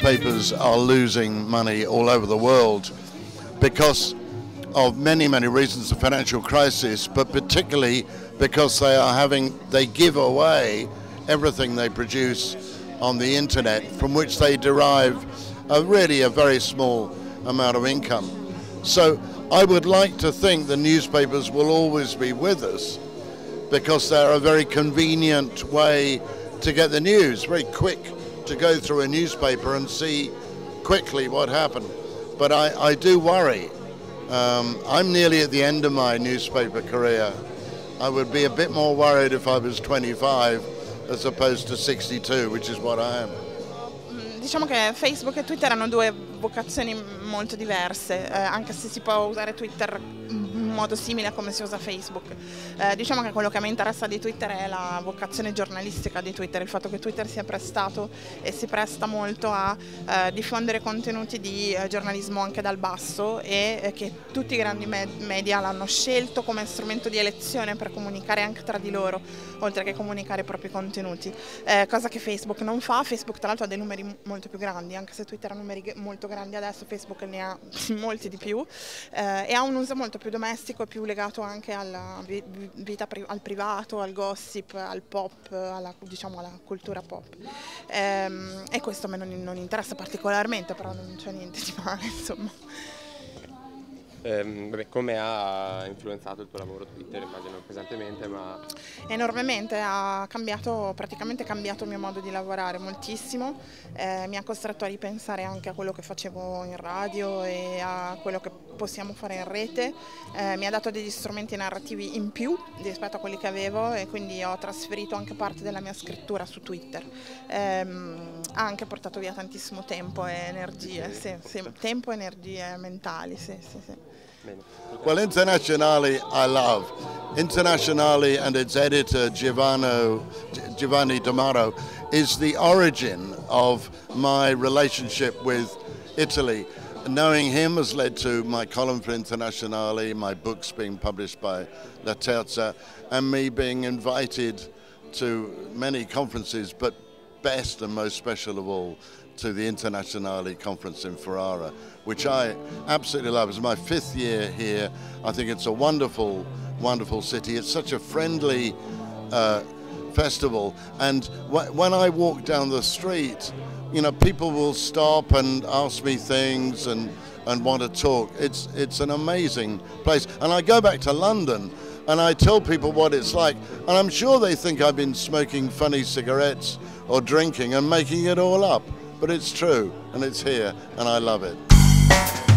Papers are losing money all over the world because of many, many reasons, the financial crisis, but particularly because they are having, they give away everything they produce on the internet from which they derive a, really a very small amount of income. So I would like to think the newspapers will always be with us because they're a very convenient way to get the news, very quick to go through a newspaper and see quickly what happened. But I, I do worry. Um, I'm nearly at the end of my newspaper career. I would be a bit more worried if I was 25 as opposed to 62, which is what I am. Diciamo che Facebook e Twitter hanno due vocazioni molto diverse, eh, anche se si può usare Twitter modo simile a come si usa Facebook. Eh, diciamo che quello che mi interessa di Twitter è la vocazione giornalistica di Twitter, il fatto che Twitter sia prestato e si presta molto a eh, diffondere contenuti di eh, giornalismo anche dal basso e eh, che tutti i grandi media l'hanno scelto come strumento di elezione per comunicare anche tra di loro, oltre che comunicare i propri contenuti, eh, cosa che Facebook non fa. Facebook tra l'altro ha dei numeri molto più grandi, anche se Twitter ha numeri molto grandi adesso, Facebook ne ha molti di più eh, e ha un uso molto più domestico artistico è più legato anche alla vita al privato, al gossip, al pop, alla, diciamo, alla cultura pop. Ehm, e questo a me non, non interessa particolarmente, però non c'è niente di male, insomma. Eh, vabbè, come ha influenzato il tuo lavoro Twitter, immagino pesantemente, ma... Enormemente, ha cambiato, praticamente cambiato il mio modo di lavorare moltissimo, eh, mi ha costretto a ripensare anche a quello che facevo in radio e a quello che possiamo fare in rete, eh, mi ha dato degli strumenti narrativi in più rispetto a quelli che avevo e quindi ho trasferito anche parte della mia scrittura su Twitter. Ehm, ha anche portato via tantissimo tempo e energie, sì, sì, tempo e energie mentali, sì, sì, sì. Well, Internazionale I love. Internazionale and its editor Giovanni, Giovanni De Mauro is the origin of my relationship with Italy. Knowing him has led to my column for Internazionale, my books being published by Laterza, and me being invited to many conferences, but best and most special of all, to the Internazionale conference in Ferrara, which I absolutely love. It's my fifth year here. I think it's a wonderful, wonderful city. It's such a friendly uh, festival. And wh when I walk down the street, you know, people will stop and ask me things and, and want to talk. It's, it's an amazing place. And I go back to London and I tell people what it's like. And I'm sure they think I've been smoking funny cigarettes or drinking and making it all up. But it's true and it's here and I love it.